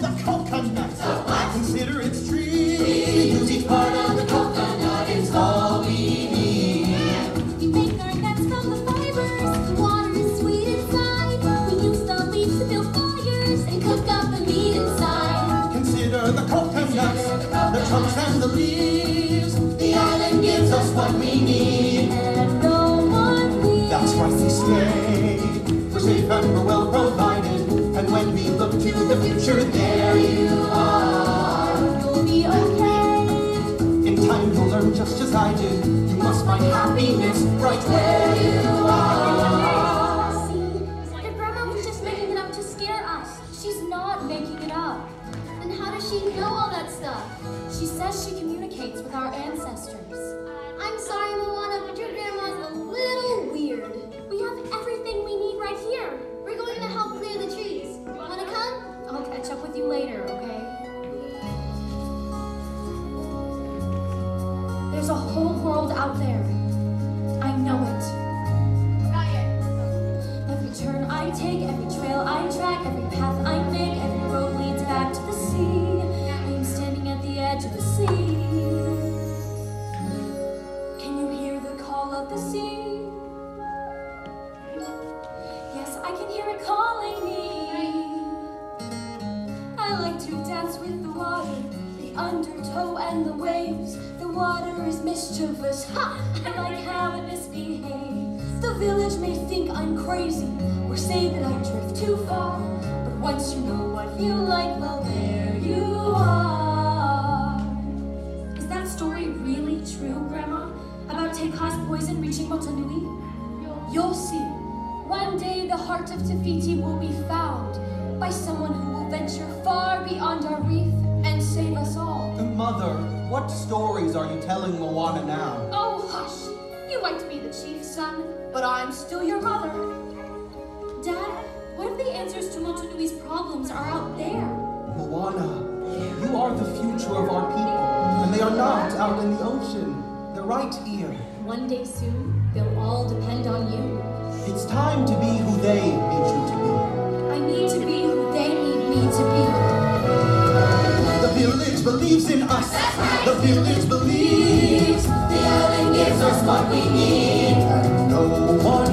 know the coconut? Consider its tree. Use each part of the coconut. It's all we need. We make our nets from the fibers. The water is sweet inside. We use the leaves to build fires and cook up the meat inside. Consider the coconuts, the trunks and the leaves. The island gives us what we need. We look to the future, there you are. You'll be okay. In time, you'll learn just as I did. You must find happiness right where you are. See, your grandma was just making it up to scare us. She's not making it up. Then how does she know all that stuff? She says she communicates with our ancestors. I'm sorry, Moana, you later, okay? There's a whole world out there. I know it. Every turn I take, every trail I track, every path I make, every road leads back to the sea. I am standing at the edge of the sea. Can you hear the call of the sea? Yes, I can hear it calling me. I like to dance with the water, the undertow and the waves. The water is mischievous, ha! I like how it misbehaves. The village may think I'm crazy, or say that I drift too far. But once you know what you like, well, there you are. Is that story really true, Grandma? About Te Kā's poison reaching Motunui? You'll see. One day the heart of Te Fiti will be found by someone who will venture far beyond our reef and save us all. Mother, what stories are you telling Moana now? Oh, hush! You might be the chief's son, but I'm still your mother. Dad, what if the answers to Motunui's problems are out there? Moana, you are the future of our people, and they are not out in the ocean. They're right here. One day soon, they'll all depend on you. It's time to be who they need you to be. To be. The village believes in us. The village believes. The island gives us what we need. And no one